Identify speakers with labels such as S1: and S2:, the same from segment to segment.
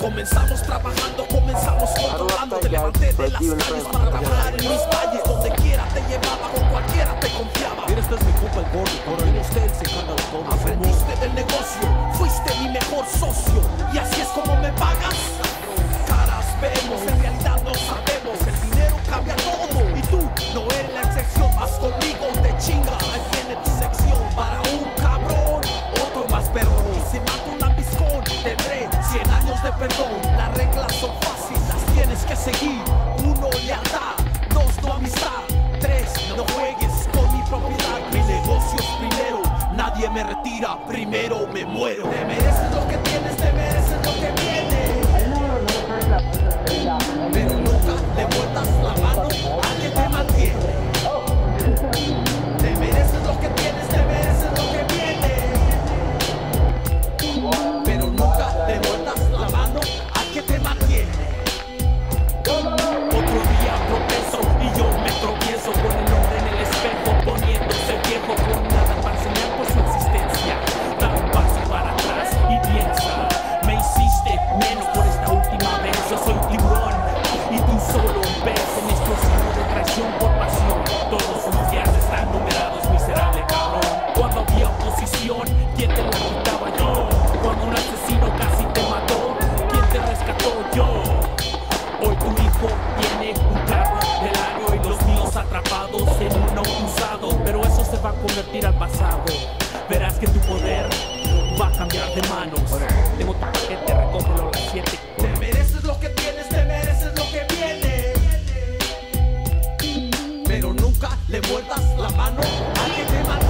S1: Comenzamos trabajando, comenzamos controlando. Te levanté de las calles para trabajar en mis calles. Donde quiera te llevaba, con cualquiera te confiaba.
S2: Mira, esta es mi culpa el gordo, pero en usted se carga la
S1: Aprendiste del negocio, fuiste de perdón, las reglas son fáciles, las tienes que seguir. Uno, lealtad. Dos, no amistad. Tres, no juegues con mi propiedad. Mi negocio es primero, nadie me retira, primero me muero. Te mereces lo que tienes, te mereces. se va a convertir al pasado. Verás que tu poder va a cambiar de manos. Tengo tu paquete, recógelo a las 7. Te mereces lo que tienes, te mereces lo que viene. Pero nunca le vuelvas la mano a alguien te
S3: mata.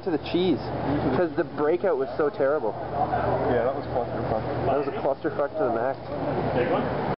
S3: into the
S4: cheese because the breakout was so terrible.
S3: Yeah, that was clusterfuck.
S4: That was a clusterfuck to the max. One?